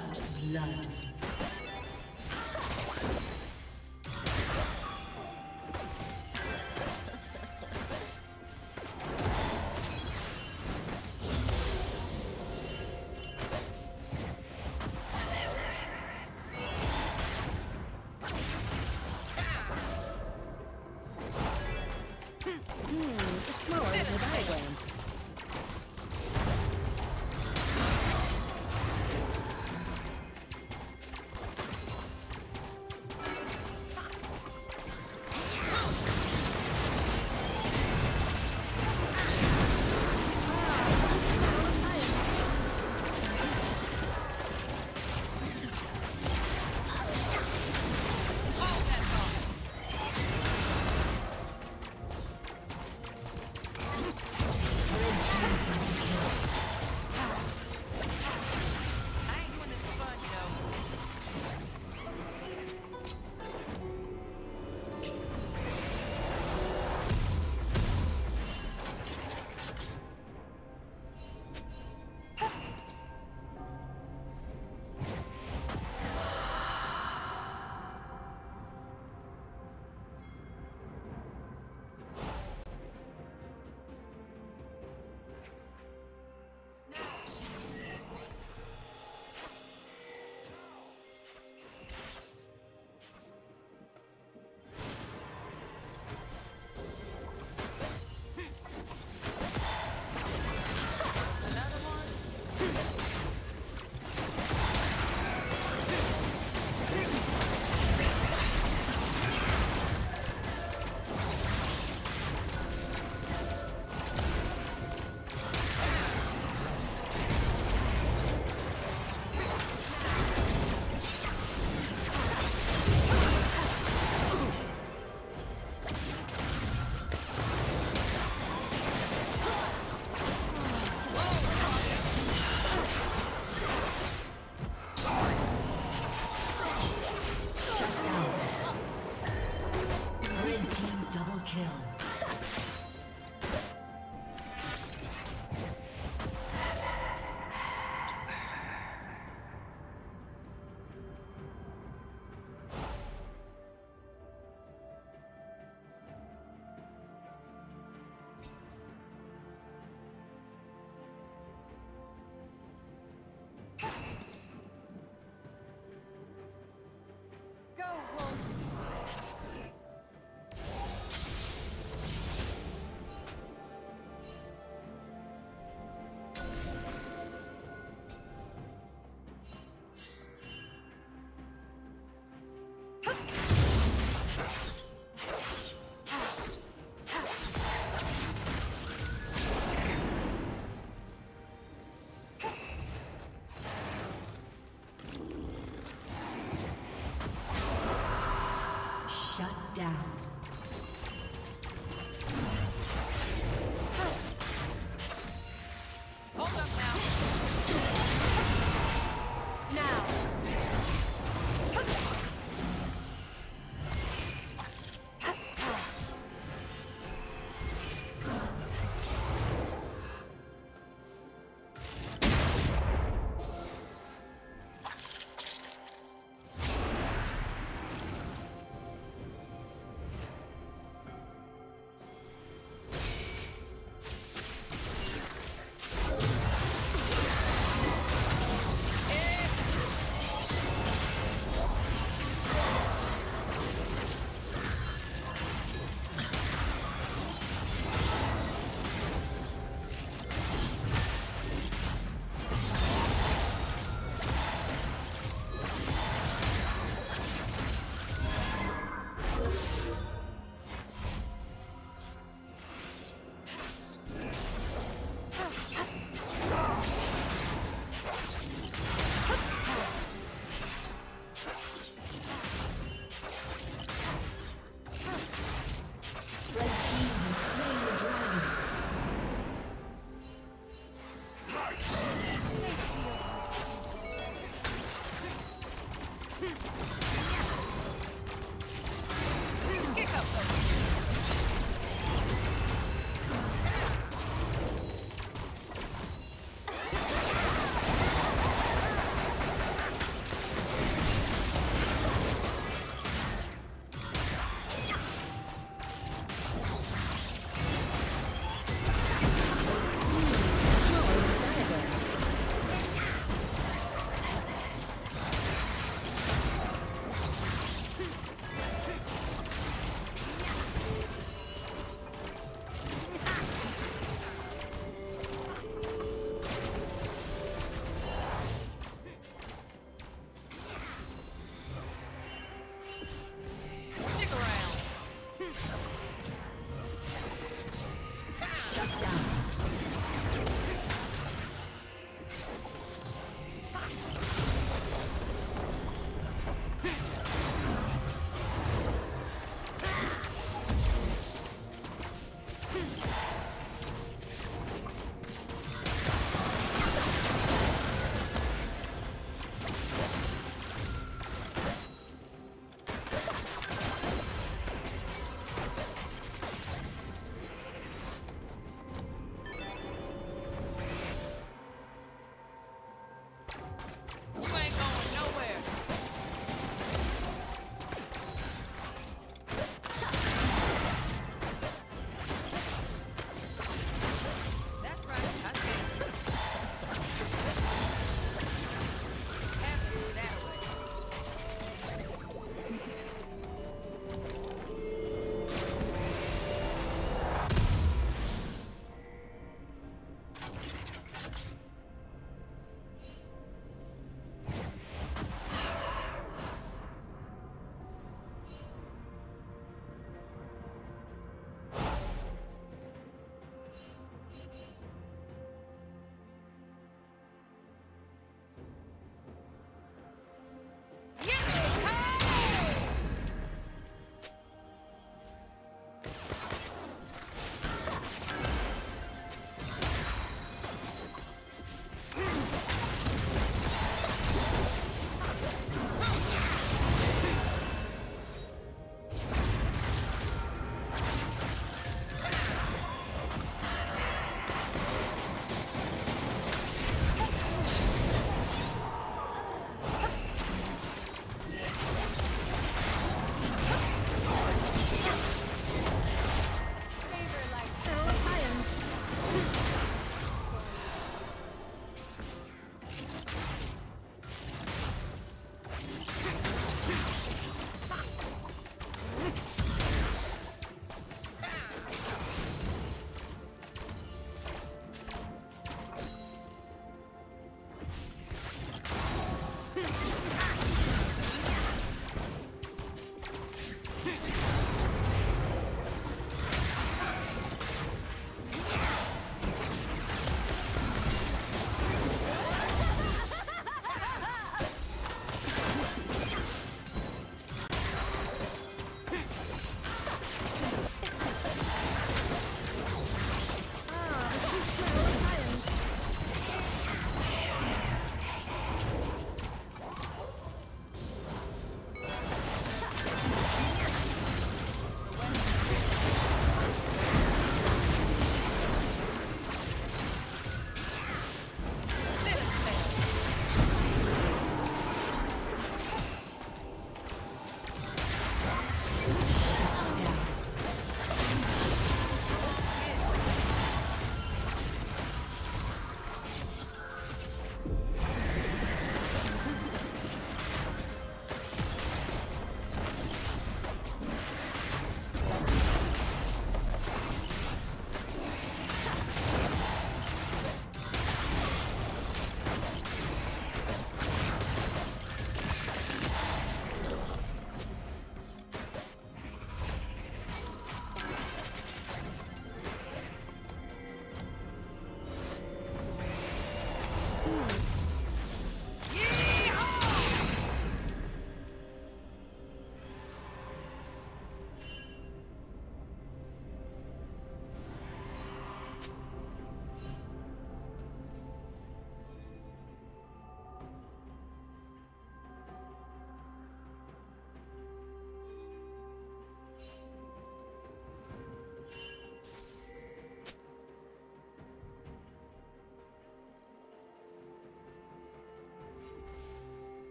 First blood.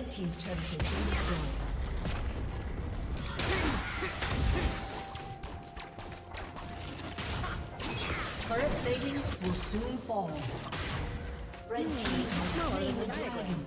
Team's turret has been destroyed. Turret plating will soon fall. Red team has slain the dragon.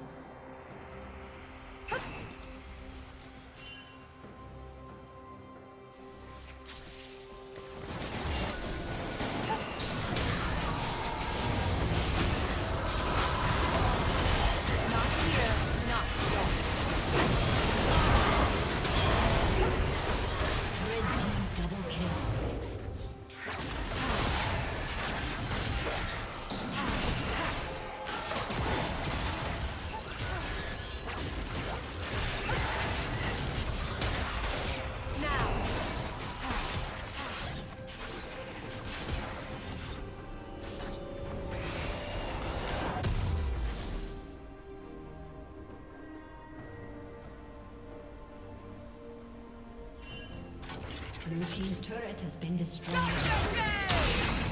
Blue team's turret has been destroyed. Aced.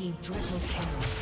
Team triple kill.